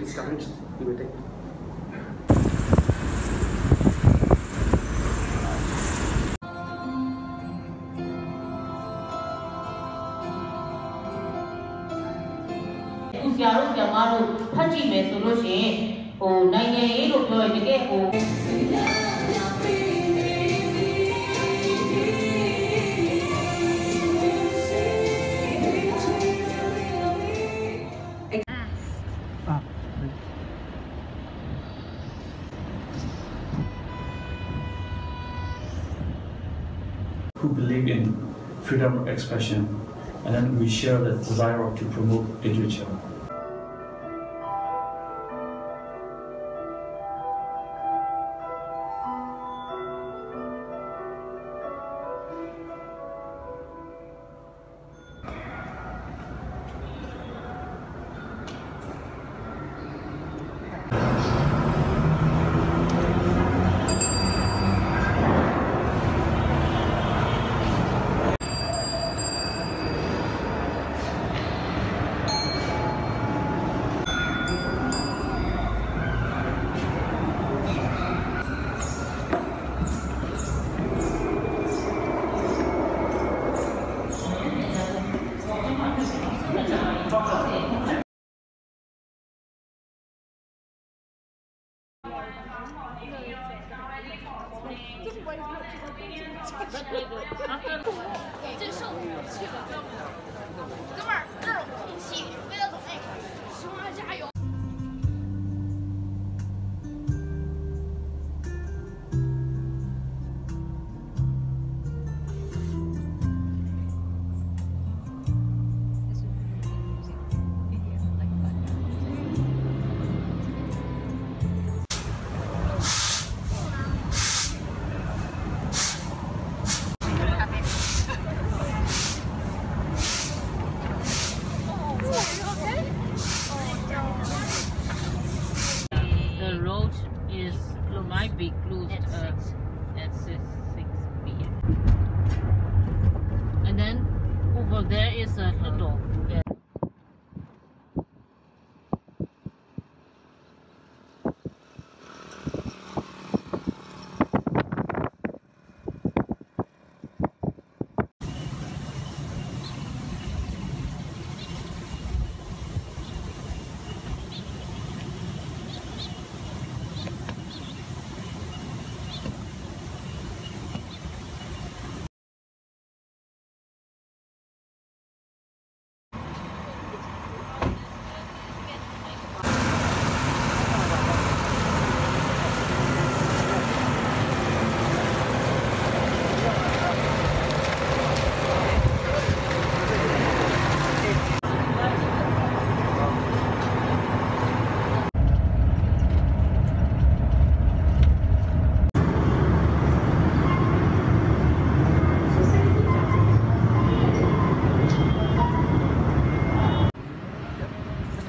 please come in. You will take. Uf ya, uf ya, maru. ဖတ်ကြည့်မယ်ဆိုလို့ရှိရင်ဟိုနိုင်ငံရေးလို့ပြောရင်တကယ်ဟို who believe in freedom of expression, and then we share the desire to promote literature.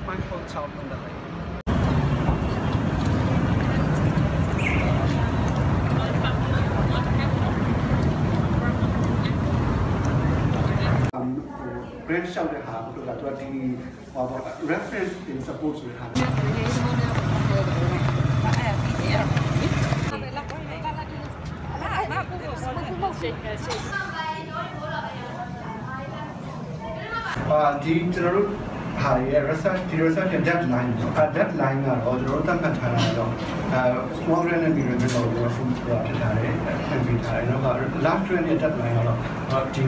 my whole child the life. Grandchild we reference in support we have. The general ဟာရဲ့ research ဒီ research ရဲ့ deadline ပေါ့အဲ deadline ကတော့ကျွန်တော်တို့သတ်မှတ်ထားတာတော့အဲ small grant နဲ့ medium grant ကို food ဆိုတာဖြစ်ထားတယ်အဲပြင်ထားတယ်တော့ last grant ရဲ့ deadline ကတော့ဒီ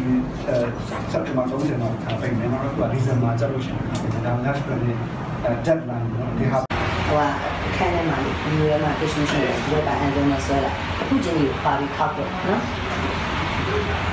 အဲ September 30မှာထားပြင်မယ်တော့သူက December ကျလို့ရှိရင်ဒါ last grant ရဲ့ deadline ပေါ့ဒီဟာဟိုကခန်းထဲမှာဒီလိုမှ business ရှိတယ်ဒီကအန်ဇုံနဲ့ဆွဲလာအခုချင်းကြီးပါပြီးခောက်တော့နော်။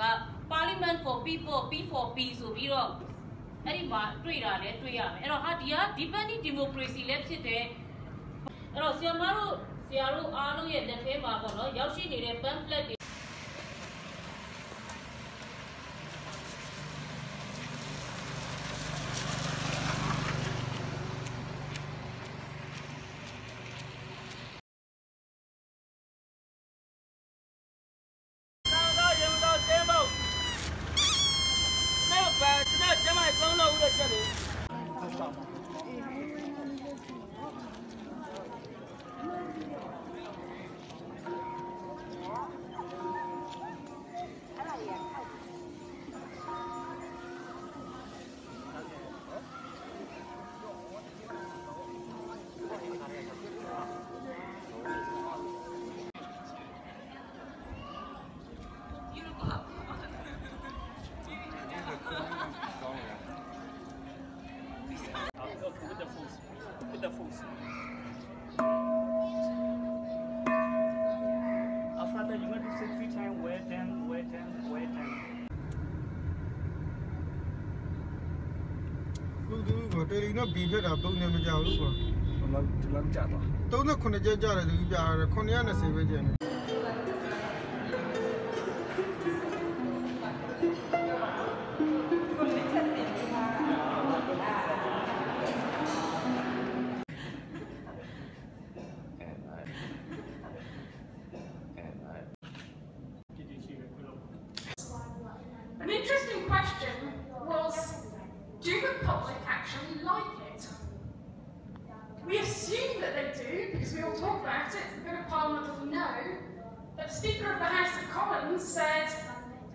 က Parliament for People P for P ဆိုပြီးတော့အဲ့ဒီမှာတွေ့တာလည်းတွေ့ရမယ်အဲ့တော့ဟာဒီက Dependent Democracy လည်းဖြစ်တယ်အဲ့တော့ဆရာမတို့ဆရာတို့အားလုံးရဲ့လက်ထဲမှာပေါ့နော်ရောက်ရှိနေတဲ့ pamphlet တွေ လူသူကတယ်လီနဲ့ဘီဖြစ်တာပုံနေမကြဘူးကွာဘယ်လောက်ဒီလောက်ကြာသွား39ကျကြတယ်သူပြရတယ်920ပဲကျန်တယ် public actually like it? We assume that they do, because we all talk about it, the bit of Parliament doesn't know, but Speaker of the House of Commons said,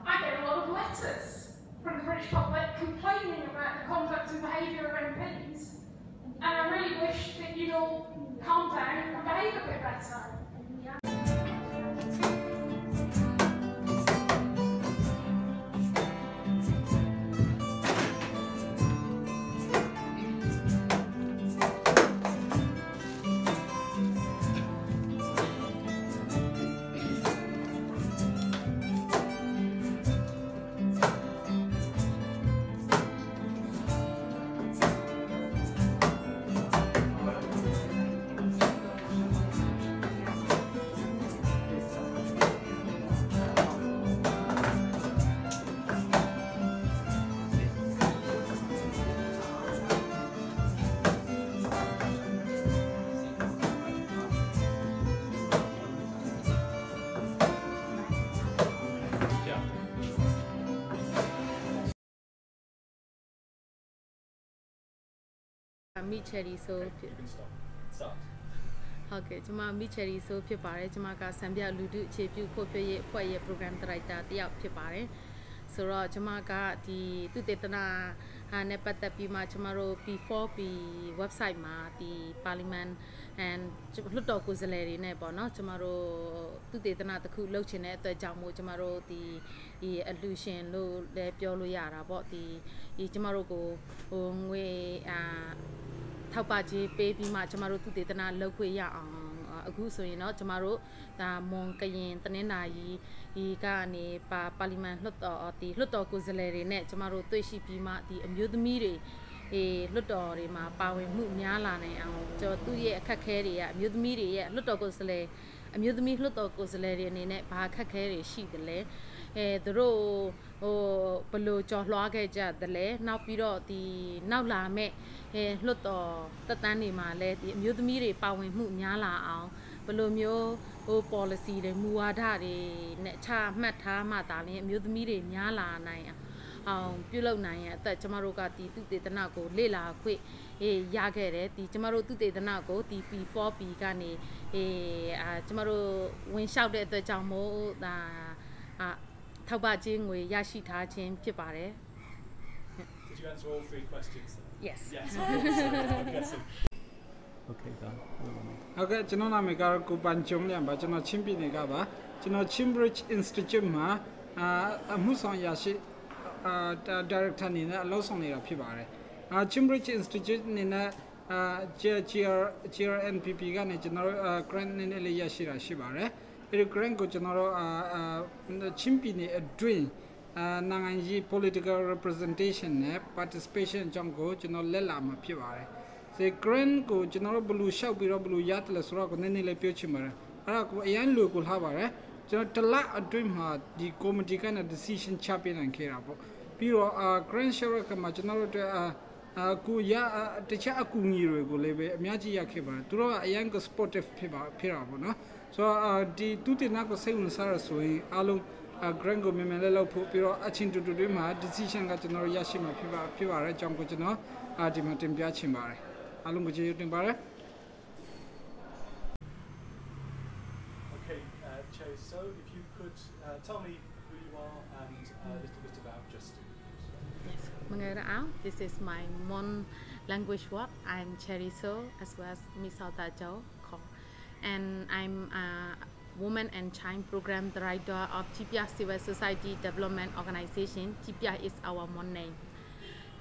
I get a lot of letters from the British public complaining about the conduct and behaviour of MPs, and I really wish that you'd all calm down and behave a bit better. မိချယ်ရီဆိုဖြစ် Stop. ဟုတ်ကဲ့ကျွန်မမိချယ်ရီဆိုဖြစ်ပါတယ်ကျွန်မကစံပြလူထုအခြေပြုဖို့ပြရဲ့အဖွဲ့ရဲ့ program director တယောက်ဖြစ်ပါတယ် ဆိုတော့ကျွန်မကဒီသူတေသနာဟာနဲ့ပတ်သက်ပြီးမှကျွန်မတို့ P4P website မှာဒီ parliament and လွှတ်တော်ကိုယ်စားလှယ်တွေနဲ့ပေါ့နော်ကျွန်မတို့သူတေသနာတစ်ခုလုပ်ချင်တဲ့အတွက်ကြောင့်မို့ကျွန်မတို့ဒီဒီ illusion လို့လည်းပြောလို့ရတာပေါ့ဒီဒီကျွန်မတို့ကိုဟိုငွေအာထောက်ပကြေးပေးပြီးမှကျမတို့သူတေသနာလုပ်ခွင့်ရအောင် အခုဆိုရင်တော့ကျမတို့ဒါမွန်ကရင်တနင်္လာရီဒီကနေပါပါလီမန်လွှတ်တော်ဒီလွှတ်တော်ကိုယ်စားလှယ်တွေနဲ့ကျမတို့တွေ့ရှိပြီးမှဒီအမျိုးသမီးတွေအေးလွတ်တော်တွေမှာပါဝင်မှုများလာနိုင်အောင်ကျွန်တော်သူ့ရဲ့အခက်အခဲတွေကအမျိုးသမီးတွေရဲ့လွတ်တော်ကိုယ်စားလှယ်အမျိုးသမီးလွတ်တော်ကိုယ်စားလှယ်တွေအနေနဲ့ဘာအခက်အခဲတွေရှိတယ်လဲ အဲသူတို့ဟိုဘယ်လို့ကြော်လွှားခဲ့ကြတယ်လဲနောက်ပြီးတော့ဒီနောက်လာမဲ့အဲလွတ်တော်တက်တန်းတွေမှာလဲဒီအမျိုးသမီးတွေပါဝင်မှုများလာအောင်ဘယ်လိုမျိုးဟို policy တွေမူဝါဒတွေနဲ့ချမှတ်ထားမှသာလျှင်အမျိုးသမီးတွေများလာနိုင်အောင်အောင်ပြုလုပ်နိုင်ရအသက်ကျမတို့ကဒီသူတေသနာကိုလေ့လာခွင့်အေးရခဲ့တယ်ဒီကျမတို့သူတေသနာကိုဒီ P4P ကနေအေးအာကျမတို့ဝင်လျှောက်တဲ့အတွက်ကြောင့်မို့ဒါအာ ထောက်ပခြင်းငွေရရှိထားခြင်းဖြစ်ပါတယ် Did you answer all three questions? Yes. Yes. I'm guessing. Okay, done. ဟုတ်ကဲ့ကျွန်တော်နာမည်ကတော့ကိုပန်ကျုံလျံပါကျွန်တော်ချင်းပြည်နယ်ကပါကျွန်တော် Cambridge Institute မှာအာအမှုဆောင်ရရှိအာဒါ director အနေနဲ့အလုပ်ဆောင်နေတာဖြစ်ပါတယ်အာ Cambridge Institute အနေနဲ့အာ GR GRNPP ကနေကျွန်တော်တို့အာ grant နဲ့လည်းရရှိတာရှိပါတယ် အဲဒီ grant ကိုကျွန်တော်တို့အာအာချင်းပြည်နယ်အတွင်းအာနိုင်ငံရေး political representation နဲ့ participation အကြောင်းကိုကျွန်တော်လက်လာမှာဖြစ်ပါတယ်စေ grant ကိုကျွန်တော်တို့ဘယ်လိုရှောက်ပြီးတော့ဘယ်လိုရတယ်လဲဆိုတော့ကိုနည်းနည်းလေးပြောချင်ပါတယ်အဲ့ဒါကိုအရင်လူကိုထားပါတယ်ကျွန်တော်တလအတွင်းမှာဒီ committee ကလည်း decision ချပြနိုင်ခဲ့တာပေါ့ပြီးတော့အာ grant share ကမှာကျွန်တော်တို့အတွက် အာအခုရတခြားအကူအညီတွေကိုလည်းပဲအများကြီးရခဲ့ပါတယ်သူတို့ကအရင်က sportive ဖြစ်ပါဖြစ်တာပေါ့နော်ဆိုတော့ဒီသူတင်နာကိုစိတ်ဝင်စားရဆိုရင်အားလုံး grant ကိုမြန်မြန်လေးလောက်ဖို့ပြီးတော့အချင်းတူတူတွေမှာ decision ကကျွန်တော်ရရှိမှာဖြစ်ပါဖြစ်ပါတဲ့အကြောင်းကိုကျွန်တော်အာဒီမှာတင်ပြချင်ပါတယ်အားလုံးကိုကျေးဇူးတင်ပါတယ် Okay, uh, Cho, so if you could uh, tell me Mengenai this is my Mon language work. I'm Cherry So as well as Miss Sauta Jo and I'm a woman and child program director of Chipia Civil Society Development Organization. Chipia is our Mon name.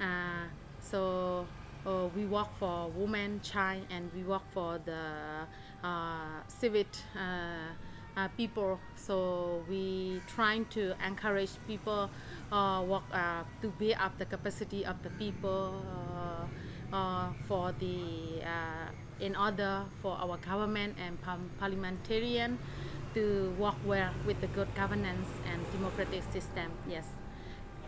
Uh, so uh, we work for women, child, and we work for the uh, civic uh, people. So we trying to encourage people uh, work uh, to build up the capacity of the people uh, uh, for the uh, in order for our government and par- parliamentarian to work well with the good governance and democratic system. Yes.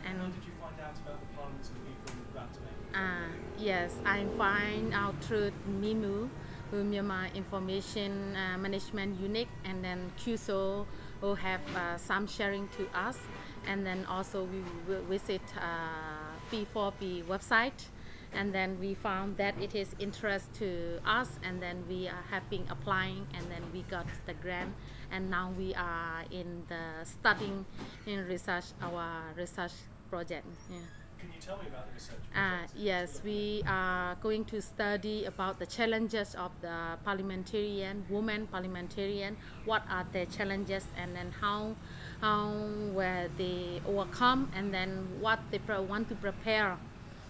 And how did you find out about the Parliament and People today? Uh, yes, I find out through MIMU, Myanmar Information uh, Management Unit, and then QSO will have uh, some sharing to us, and then also we will visit uh, P4P website, and then we found that it is interest to us, and then we are having applying, and then we got the grant, and now we are in the studying in research our research project. Yeah. Can you tell me about the research Uh, yes, we are going to study about the challenges of the parliamentarian, women parliamentarian, what are their challenges and then how, how were they overcome and then what they want to prepare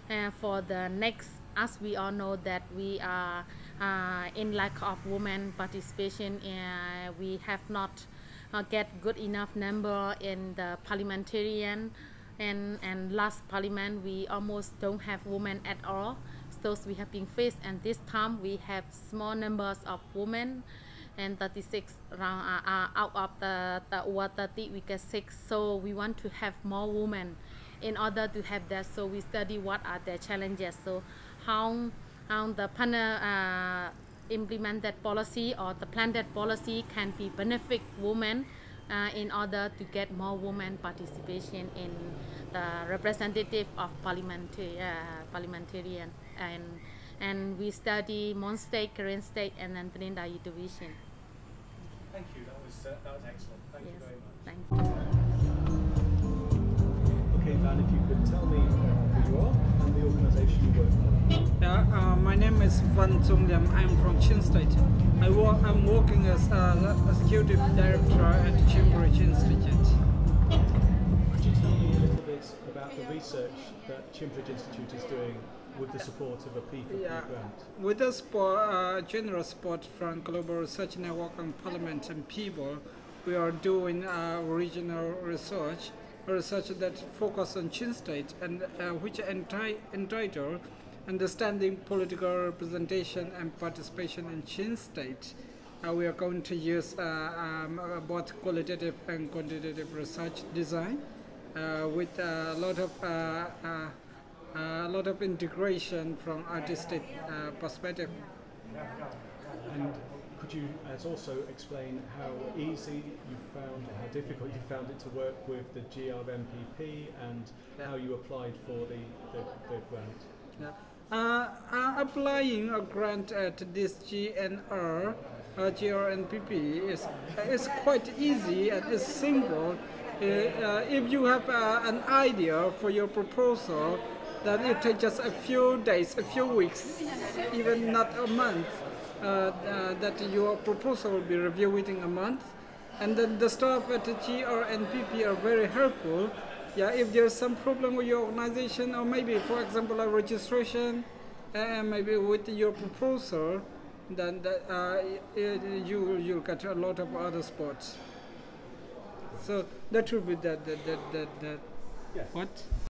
uh, for the next, as we all know that we are uh, in lack of women participation, uh, we have not uh, get good enough number in the parliamentarian and and last parliament we almost don't have women at all. Those we have been faced and this time we have small numbers of women and 36 round uh, uh, out of the, the over 30 we get six. So we want to have more women in order to have that. So we study what are their challenges. So how how the panel uh, implement that policy or the plan that policy can be benefit women uh, in order to get more women participation in the representative of parliamentary, uh, parliamentarian and and we study Mon State, Karen State and then Tanintharyi division. Thank you. That was uh, that was excellent. Thank you very much. thank you. Okay, Van, if you could tell me uh, who you are the organisation you work for. Yeah, uh, my name is Van Zong Liam. I'm from Chin State. I work, I'm working as a executive director at Cambridge Institute. Could you tell me a little bit about the research that Cambridge Institute is doing with the support of a P4P Yeah. grant? With the support, uh, general support from Global Research Network and Parliament and People, we are doing uh, regional research, research that focus on Chin State and uh, which enti- entitled Understanding Political Representation and Participation in Chin State. Uh, we are going to use uh, um, uh, both qualitative and quantitative research design uh, with a lot of uh, a lot of integration from artistic perspective. And could you also explain how easy you found, how difficult you found it to work with the GRNPP and how you applied for the, the, the grant? Yeah. Uh, uh, applying a grant at this GNR, uh, GRNPP is is quite easy and it's simple uh, uh, if you have uh, an idea for your proposal, then it takes just a few days, a few weeks, even not a month, that your proposal will be reviewed within a month. And then the staff at the GRNPP are very helpful. Yeah, if there's some problem with your organization, or maybe, for example, a registration, and maybe with your proposal, then that, uh, you you'll get a lot of other spots. So that would be that that that that, that Yeah. what?